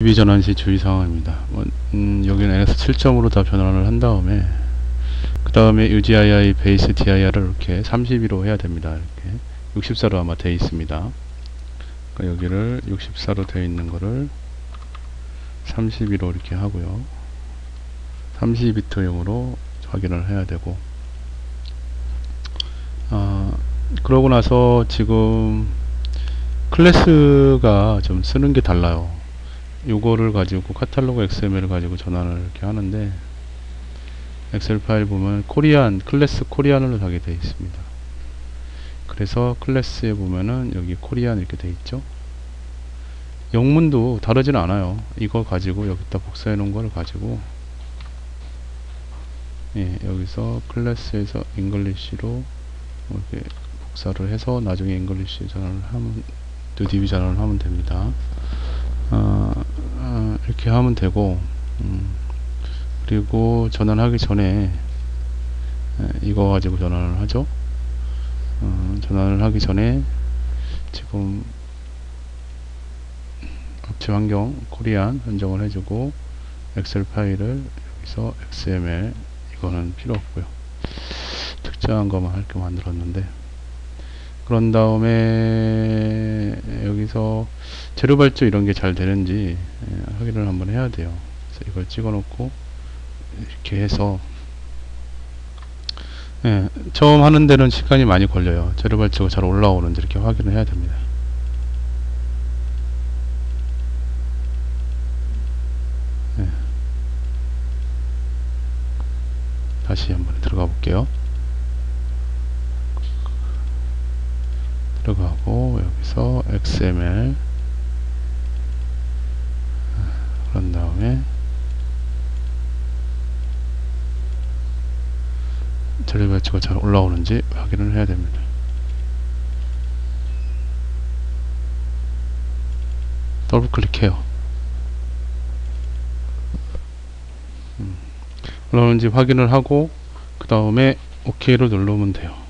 DB 전환 시 주의 사항입니다. 뭐, 음, 여기는 NS 7점으로 다 변환을 한 다음에 그 다음에 UGII 베이스 DIR을 이렇게 32로 해야 됩니다. 이렇게 64로 아마 되어 있습니다. 그러니까 여기를 64로 되어 있는 거를 32로 이렇게 하고요. 32비트용으로 확인을 해야 되고 아, 그러고 나서 지금 클래스가 좀 쓰는 게 달라요. 요거를 가지고 카탈로그 XML을 가지고 전환을 이렇게 하는데 엑셀 파일 보면 Korean 클래스 Korean으로 하게 되어 있습니다. 그래서 클래스에 보면은 여기 Korean 이렇게 되어 있죠. 영문도 다르진 않아요. 이거 가지고 여기다 복사해 놓은 거를 가지고 예, 여기서 클래스에서 English로 이렇게 복사를 해서 나중에 English 전환을 하면 DB 전환을 하면 됩니다. 이렇게 하면 되고 음, 그리고 전환하기 전에 에, 이거 가지고 전환을 하죠. 어, 전환을 하기 전에 지금 업체 환경 Korean 설정을 해주고 엑셀 파일을 여기서 XML 이거는 필요 없고요. 특정한 것만 할게 만들었는데. 그런 다음에 여기서 재료 발주 이런 게 잘 되는지 예, 확인을 한번 해야 돼요. 그래서 이걸 찍어 놓고 이렇게 해서 예, 처음 하는 데는 시간이 많이 걸려요. 재료 발주가 잘 올라오는지 이렇게 확인을 해야 됩니다. 예. 다시 한번 들어가 볼게요. 들어가고 여기서 XML 그런 다음에 자료 배치가 잘 올라오는지 확인을 해야 됩니다. 더블 클릭해요. 음, 올라오는지 확인을 하고 그 다음에 OK를 누르면 돼요.